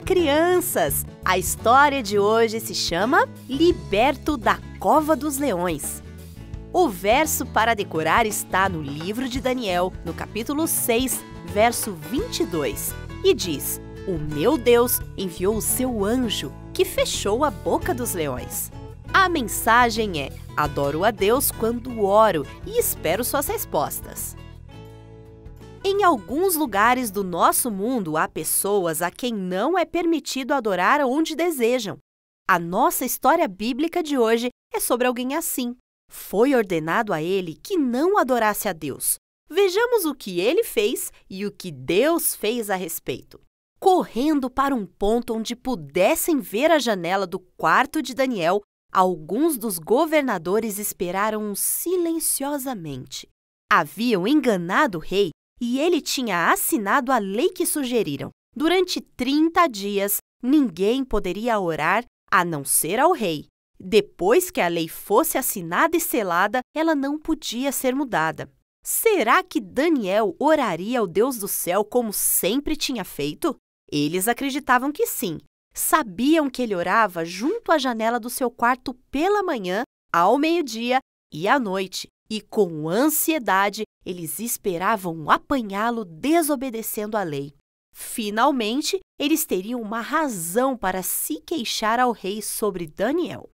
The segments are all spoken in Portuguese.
crianças! A história de hoje se chama Liberto da Cova dos Leões. O verso para decorar está no livro de Daniel, no capítulo 6, verso 22, e diz: O meu Deus enviou o seu anjo, que fechou a boca dos leões. A mensagem é: adoro a Deus quando oro e espero suas respostas. Em alguns lugares do nosso mundo há pessoas a quem não é permitido adorar onde desejam. A nossa história bíblica de hoje é sobre alguém assim. Foi ordenado a ele que não adorasse a Deus. Vejamos o que ele fez e o que Deus fez a respeito. Correndo para um ponto onde pudessem ver a janela do quarto de Daniel, alguns dos governadores esperaram silenciosamente. Haviam enganado o rei e ele tinha assinado a lei que sugeriram. Durante 30 dias, ninguém poderia orar a não ser ao rei. Depois que a lei fosse assinada e selada, ela não podia ser mudada. Será que Daniel oraria ao Deus do céu como sempre tinha feito? Eles acreditavam que sim. Sabiam que ele orava junto à janela do seu quarto pela manhã, ao meio-dia e à noite e com ansiedade eles esperavam apanhá-lo desobedecendo à lei. Finalmente, eles teriam uma razão para se queixar ao rei sobre Daniel.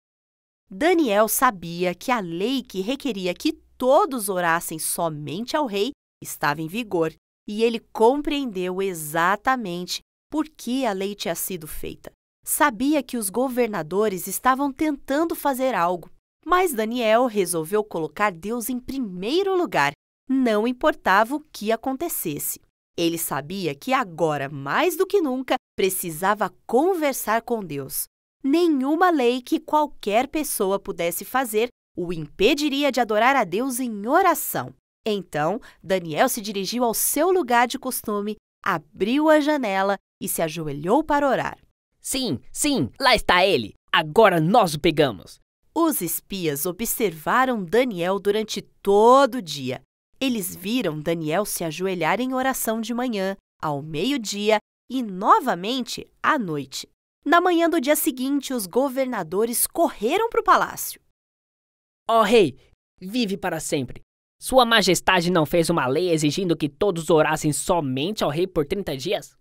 Daniel sabia que a lei que requeria que todos orassem somente ao rei estava em vigor, e ele compreendeu exatamente por que a lei tinha sido feita. Sabia que os governadores estavam tentando fazer algo, mas Daniel resolveu colocar Deus em primeiro lugar, não importava o que acontecesse. Ele sabia que agora, mais do que nunca, precisava conversar com Deus. Nenhuma lei que qualquer pessoa pudesse fazer o impediria de adorar a Deus em oração. Então, Daniel se dirigiu ao seu lugar de costume, abriu a janela e se ajoelhou para orar. Sim, sim, lá está ele! Agora nós o pegamos! Os espias observaram Daniel durante todo o dia. Eles viram Daniel se ajoelhar em oração de manhã, ao meio-dia e novamente à noite. Na manhã do dia seguinte, os governadores correram para o palácio. Ó oh, rei, vive para sempre. Sua Majestade não fez uma lei exigindo que todos orassem somente ao rei por 30 dias?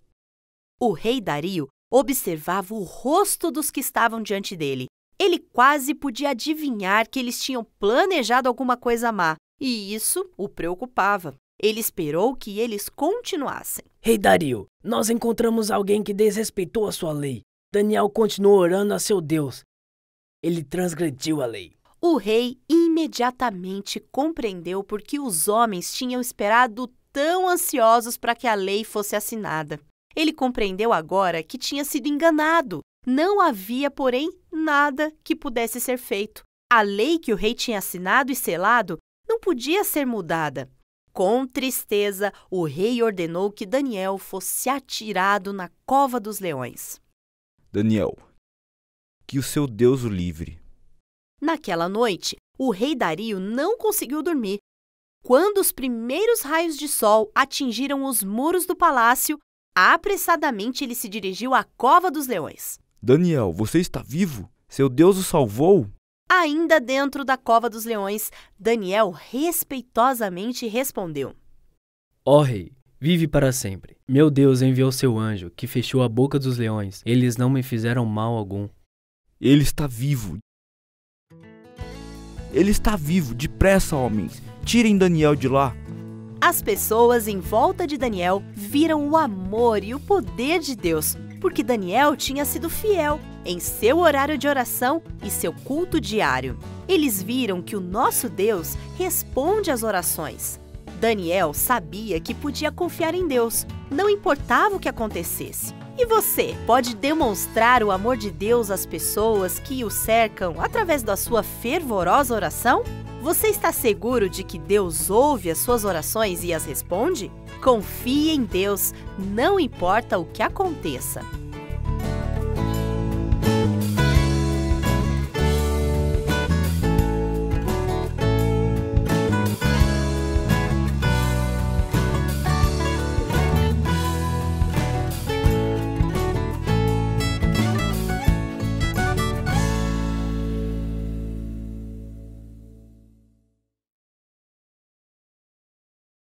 O rei Dario observava o rosto dos que estavam diante dele ele quase podia adivinhar que eles tinham planejado alguma coisa má, e isso o preocupava. Ele esperou que eles continuassem. Rei Dario, nós encontramos alguém que desrespeitou a sua lei. Daniel continuou orando a seu Deus. Ele transgrediu a lei. O rei imediatamente compreendeu por que os homens tinham esperado tão ansiosos para que a lei fosse assinada. Ele compreendeu agora que tinha sido enganado não havia, porém, nada que pudesse ser feito. A lei que o rei tinha assinado e selado não podia ser mudada. Com tristeza, o rei ordenou que Daniel fosse atirado na cova dos leões. Daniel, que o seu Deus o livre. Naquela noite, o rei Dario não conseguiu dormir. Quando os primeiros raios de sol atingiram os muros do palácio, apressadamente ele se dirigiu à cova dos leões. Daniel, você está vivo? Seu Deus o salvou? Ainda dentro da cova dos leões, Daniel respeitosamente respondeu: Ó oh, rei, vive para sempre. Meu Deus enviou seu anjo, que fechou a boca dos leões. Eles não me fizeram mal algum. Ele está vivo. Ele está vivo. Depressa, homens. Tirem Daniel de lá. As pessoas em volta de Daniel viram o amor e o poder de Deus porque Daniel tinha sido fiel em seu horário de oração e seu culto diário. Eles viram que o nosso Deus responde às orações. Daniel sabia que podia confiar em Deus, não importava o que acontecesse. E você pode demonstrar o amor de Deus às pessoas que o cercam através da sua fervorosa oração? Você está seguro de que Deus ouve as suas orações e as responde? Confie em Deus, não importa o que aconteça.